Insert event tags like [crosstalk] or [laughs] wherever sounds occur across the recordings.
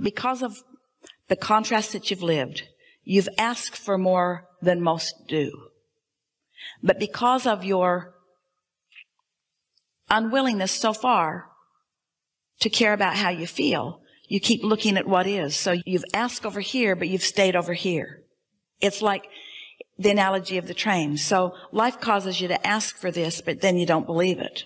because of the contrast that you've lived, you've asked for more than most do. But because of your unwillingness so far to care about how you feel, you keep looking at what is. So you've asked over here, but you've stayed over here. It's like the analogy of the train. So life causes you to ask for this, but then you don't believe it.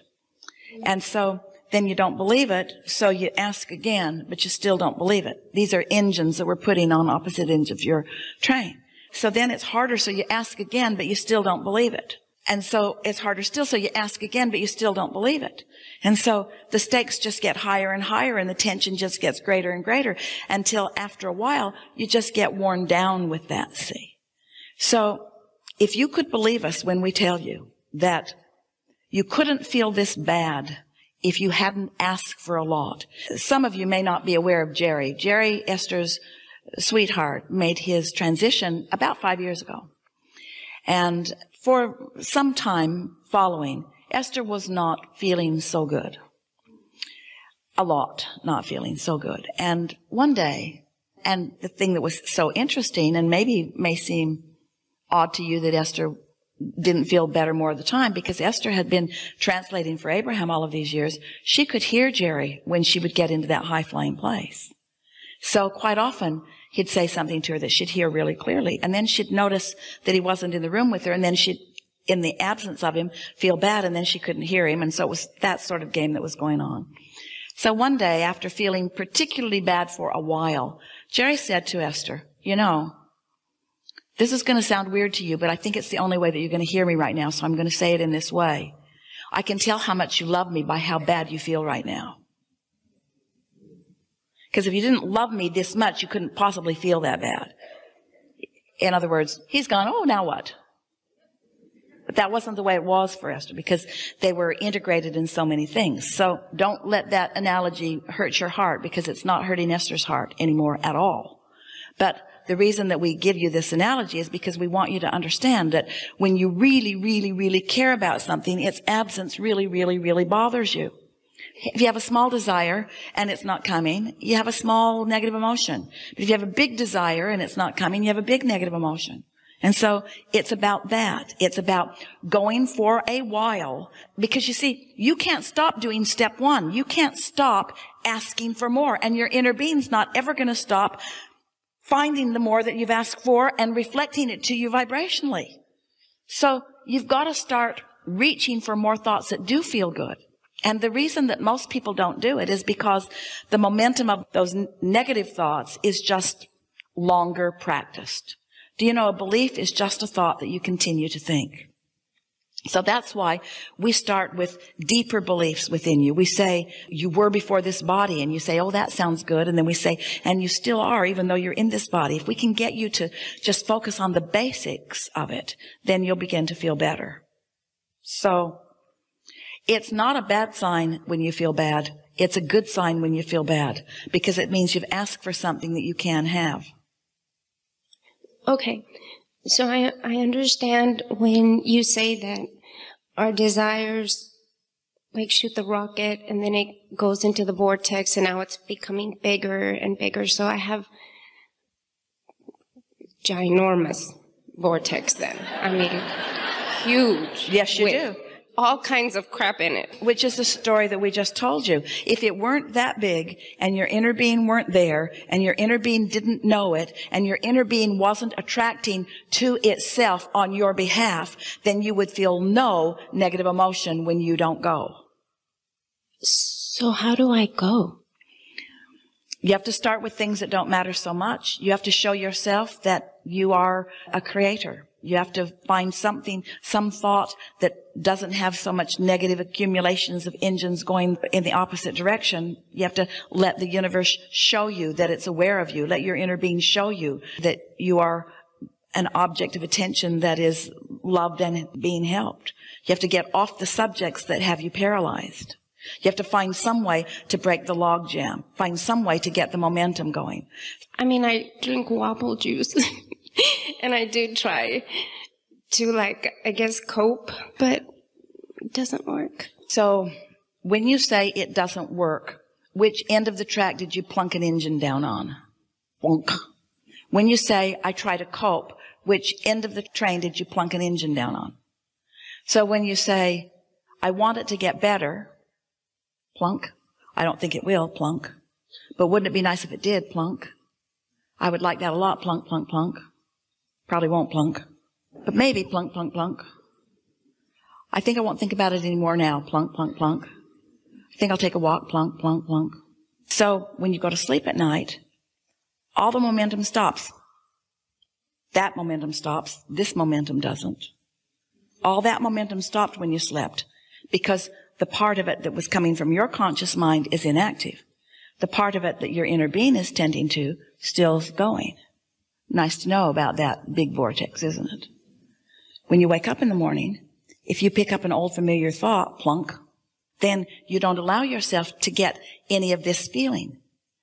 And so then you don't believe it, so you ask again, but you still don't believe it. These are engines that we're putting on opposite ends of your train. So then it's harder, so you ask again, but you still don't believe it. And so it's harder still, so you ask again, but you still don't believe it. And so the stakes just get higher and higher and the tension just gets greater and greater until after a while, you just get worn down with that, see. So if you could believe us when we tell you that you couldn't feel this bad if you hadn't asked for a lot. Some of you may not be aware of Jerry. Jerry, Esther's sweetheart, made his transition about five years ago. And for some time following, Esther was not feeling so good. A lot not feeling so good. And one day, and the thing that was so interesting and maybe may seem odd to you that Esther didn't feel better more of the time because Esther had been translating for Abraham all of these years. She could hear Jerry when she would get into that high flying place. So quite often he'd say something to her that she'd hear really clearly. And then she'd notice that he wasn't in the room with her. And then she'd, in the absence of him, feel bad. And then she couldn't hear him. And so it was that sort of game that was going on. So one day, after feeling particularly bad for a while, Jerry said to Esther, you know, this is going to sound weird to you, but I think it's the only way that you're going to hear me right now. So I'm going to say it in this way. I can tell how much you love me by how bad you feel right now. Because if you didn't love me this much, you couldn't possibly feel that bad. In other words, he's gone, oh, now what? But that wasn't the way it was for Esther because they were integrated in so many things. So don't let that analogy hurt your heart because it's not hurting Esther's heart anymore at all. But the reason that we give you this analogy is because we want you to understand that when you really, really, really care about something, its absence really, really, really bothers you. If you have a small desire and it's not coming, you have a small negative emotion. But if you have a big desire and it's not coming, you have a big negative emotion. And so it's about that. It's about going for a while because you see, you can't stop doing step one. You can't stop asking for more and your inner being's not ever going to stop finding the more that you've asked for and reflecting it to you vibrationally. So you've got to start reaching for more thoughts that do feel good. And the reason that most people don't do it is because the momentum of those negative thoughts is just longer practiced. Do you know a belief is just a thought that you continue to think? So that's why we start with deeper beliefs within you. We say, you were before this body, and you say, oh, that sounds good. And then we say, and you still are, even though you're in this body. If we can get you to just focus on the basics of it, then you'll begin to feel better. So, it's not a bad sign when you feel bad. It's a good sign when you feel bad, because it means you've asked for something that you can have. Okay. So I, I understand when you say that our desires like shoot the rocket and then it goes into the vortex and now it's becoming bigger and bigger. So I have ginormous vortex then. I mean, huge. Yes, you do all kinds of crap in it. Which is the story that we just told you. If it weren't that big and your inner being weren't there and your inner being didn't know it and your inner being wasn't attracting to itself on your behalf, then you would feel no negative emotion when you don't go. So how do I go? You have to start with things that don't matter so much. You have to show yourself that you are a creator. You have to find something, some thought that doesn't have so much negative accumulations of engines going in the opposite direction. You have to let the universe show you that it's aware of you. Let your inner being show you that you are an object of attention that is loved and being helped. You have to get off the subjects that have you paralyzed. You have to find some way to break the logjam. Find some way to get the momentum going. I mean, I drink wobble juice. [laughs] [laughs] and I do try to like, I guess, cope, but it doesn't work. So when you say it doesn't work, which end of the track did you plunk an engine down on? Plunk. When you say, I try to cope, which end of the train did you plunk an engine down on? So when you say, I want it to get better, plunk. I don't think it will, plunk. But wouldn't it be nice if it did, plunk? I would like that a lot, plunk, plunk, plunk. Probably won't plunk. But maybe plunk, plunk, plunk. I think I won't think about it anymore now, plunk, plunk, plunk. I think I'll take a walk, plunk, plunk, plunk. So when you go to sleep at night, all the momentum stops. That momentum stops. This momentum doesn't. All that momentum stopped when you slept because the part of it that was coming from your conscious mind is inactive. The part of it that your inner being is tending to still going. Nice to know about that big vortex, isn't it? When you wake up in the morning, if you pick up an old familiar thought, plunk, then you don't allow yourself to get any of this feeling.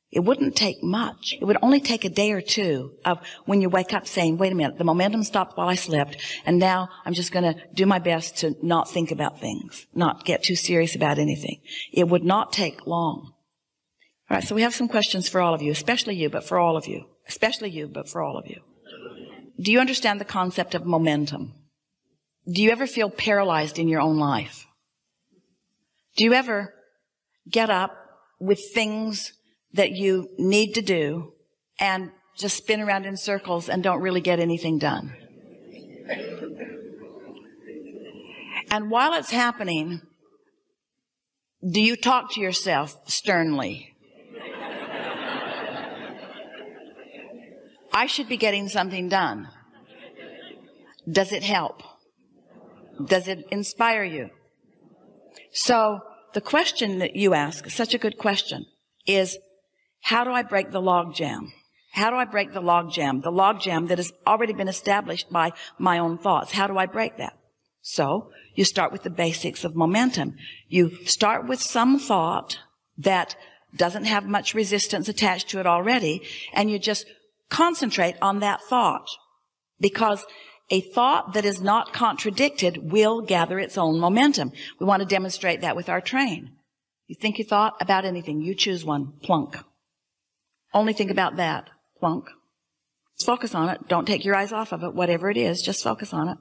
It wouldn't take much. It would only take a day or two of when you wake up saying, wait a minute, the momentum stopped while I slept, and now I'm just going to do my best to not think about things, not get too serious about anything. It would not take long. All right, so we have some questions for all of you, especially you, but for all of you. Especially you, but for all of you. Do you understand the concept of momentum? Do you ever feel paralyzed in your own life? Do you ever get up with things that you need to do and just spin around in circles and don't really get anything done. And while it's happening, do you talk to yourself sternly? I should be getting something done. Does it help? Does it inspire you? So the question that you ask, such a good question, is how do I break the log jam? How do I break the log jam? The log jam that has already been established by my own thoughts. How do I break that? So you start with the basics of momentum. You start with some thought that doesn't have much resistance attached to it already, and you just concentrate on that thought. Because a thought that is not contradicted will gather its own momentum. We want to demonstrate that with our train. You think you thought about anything, you choose one, plunk. Only think about that. Plunk. Focus on it. Don't take your eyes off of it. Whatever it is, just focus on it.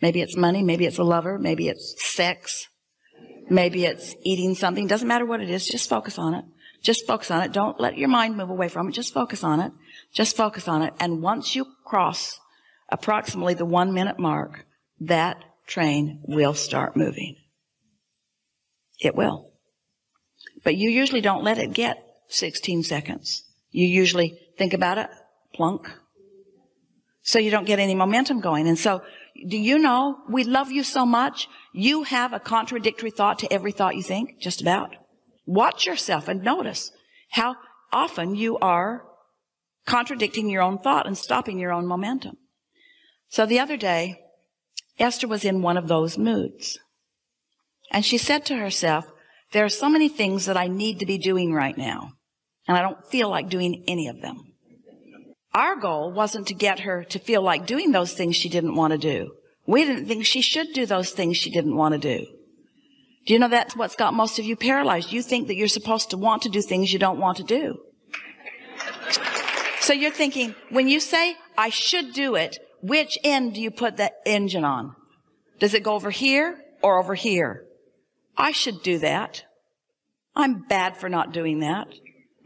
Maybe it's money. Maybe it's a lover. Maybe it's sex. Maybe it's eating something. Doesn't matter what it is. Just focus on it. Just focus on it. Don't let your mind move away from it. Just focus on it. Just focus on it. And once you cross approximately the one minute mark, that train will start moving. It will. But you usually don't let it get 16 seconds. You usually think about it, plunk. So you don't get any momentum going. And so, do you know, we love you so much, you have a contradictory thought to every thought you think, just about. Watch yourself and notice how often you are contradicting your own thought and stopping your own momentum. So the other day, Esther was in one of those moods. And she said to herself, there are so many things that I need to be doing right now and I don't feel like doing any of them. Our goal wasn't to get her to feel like doing those things she didn't want to do. We didn't think she should do those things she didn't want to do. Do you know that's what's got most of you paralyzed? You think that you're supposed to want to do things you don't want to do. So you're thinking, when you say, I should do it, which end do you put that engine on? Does it go over here or over here? I should do that. I'm bad for not doing that.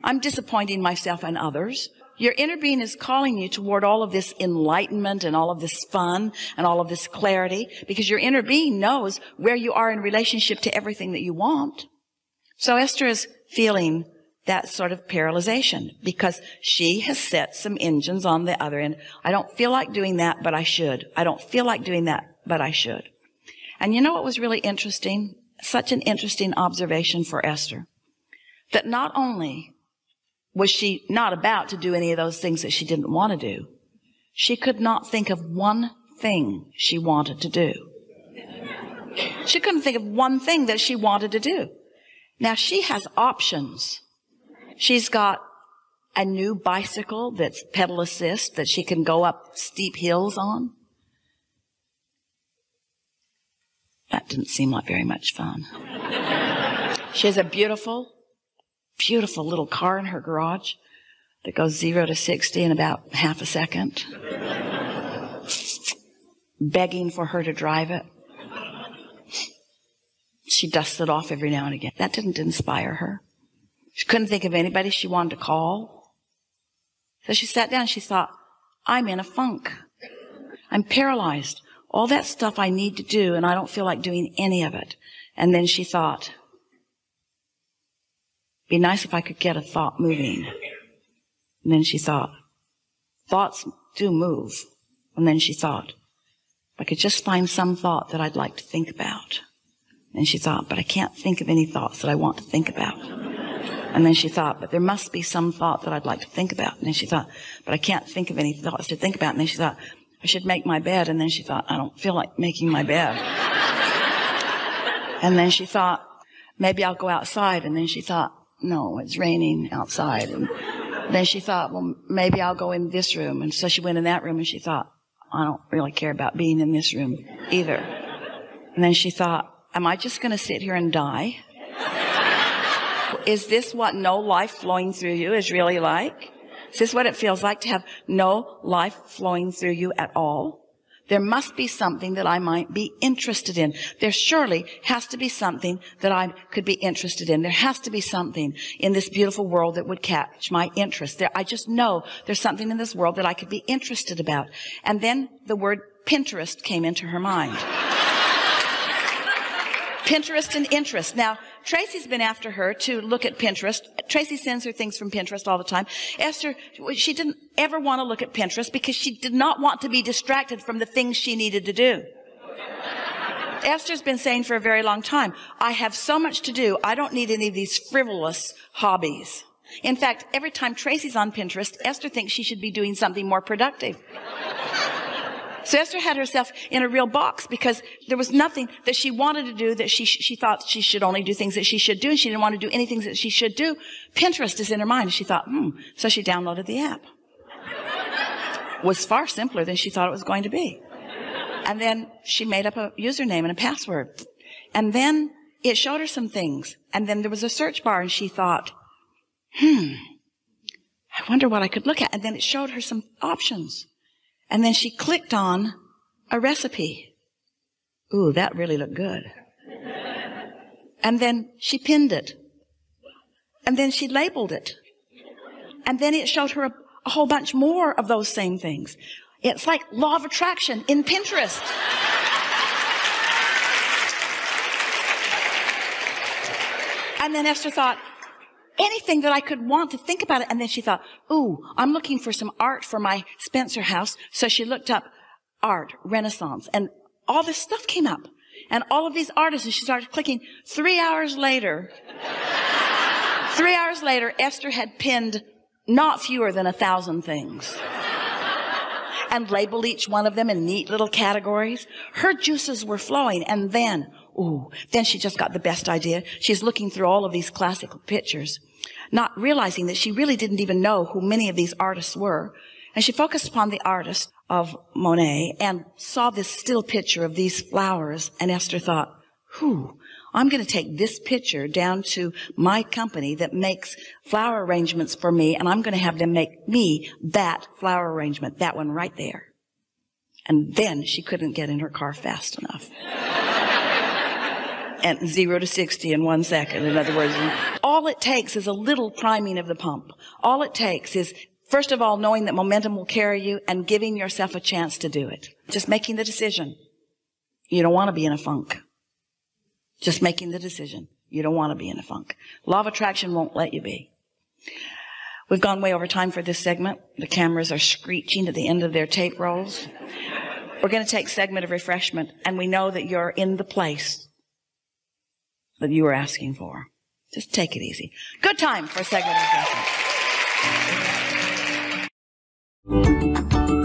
I'm disappointing myself and others. Your inner being is calling you toward all of this enlightenment and all of this fun and all of this clarity because your inner being knows where you are in relationship to everything that you want. So Esther is feeling that sort of paralyzation because she has set some engines on the other end. I don't feel like doing that, but I should. I don't feel like doing that, but I should. And you know what was really interesting? Such an interesting observation for Esther. That not only was she not about to do any of those things that she didn't want to do? She could not think of one thing she wanted to do. She couldn't think of one thing that she wanted to do. Now she has options. She's got a new bicycle that's pedal assist that she can go up steep hills on. That didn't seem like very much fun. [laughs] She has a beautiful beautiful little car in her garage that goes zero to 60 in about half a second, [laughs] begging for her to drive it. She dusts it off every now and again. That didn't inspire her. She couldn't think of anybody she wanted to call. So she sat down. She thought, I'm in a funk. I'm paralyzed. All that stuff I need to do, and I don't feel like doing any of it. And then she thought, be nice if I could get a thought moving. And then she thought, thoughts do move. And then she thought, I could just find some thought that I'd like to think about. And she thought, but I can't think of any thoughts that I want to think about. And then she thought, but there must be some thought that I'd like to think about. And then she thought, but I can't think of any thoughts to think about. And then she thought, I should make my bed. And then she thought, I don't feel like making my bed. and then she thought, maybe I'll go outside. And then she thought, no, it's raining outside. And then she thought, well, maybe I'll go in this room. And so she went in that room and she thought, I don't really care about being in this room either. And then she thought, am I just going to sit here and die? Is this what no life flowing through you is really like? Is this what it feels like to have no life flowing through you at all? There must be something that I might be interested in. There surely has to be something that I could be interested in. There has to be something in this beautiful world that would catch my interest. There, I just know there's something in this world that I could be interested about. And then the word Pinterest came into her mind. [laughs] Pinterest and interest. Now, Tracy's been after her to look at Pinterest. Tracy sends her things from Pinterest all the time. Esther, she didn't ever want to look at Pinterest because she did not want to be distracted from the things she needed to do. [laughs] Esther's been saying for a very long time, I have so much to do, I don't need any of these frivolous hobbies. In fact, every time Tracy's on Pinterest, Esther thinks she should be doing something more productive. So Esther had herself in a real box because there was nothing that she wanted to do that she, she thought she should only do things that she should do and she didn't want to do anything that she should do. Pinterest is in her mind. She thought, hmm. So she downloaded the app. was far simpler than she thought it was going to be. And then she made up a username and a password. And then it showed her some things. And then there was a search bar and she thought, hmm, I wonder what I could look at. And then it showed her some options. And then she clicked on a recipe. Ooh, that really looked good. And then she pinned it. And then she labeled it. And then it showed her a, a whole bunch more of those same things. It's like law of attraction in Pinterest. and then Esther thought, anything that I could want to think about it. And then she thought, ooh, I'm looking for some art for my Spencer house. So she looked up art, Renaissance, and all this stuff came up. And all of these artists, and she started clicking. Three hours later, [laughs] three hours later, Esther had pinned not fewer than a thousand things. [laughs] and labeled each one of them in neat little categories. Her juices were flowing. And then, ooh, then she just got the best idea. She's looking through all of these classical pictures not realizing that she really didn't even know who many of these artists were. And she focused upon the artist of Monet and saw this still picture of these flowers. And Esther thought, whew, I'm going to take this picture down to my company that makes flower arrangements for me, and I'm going to have them make me that flower arrangement, that one right there. And then she couldn't get in her car fast enough [laughs] and zero to 60 in one second. In other words, all it takes is a little priming of the pump. All it takes is, first of all, knowing that momentum will carry you and giving yourself a chance to do it. Just making the decision. You don't want to be in a funk. Just making the decision. You don't want to be in a funk. Law of attraction won't let you be. We've gone way over time for this segment. The cameras are screeching at the end of their tape rolls. We're going to take segment of refreshment and we know that you're in the place that you were asking for. Just take it easy. Good time for a segment of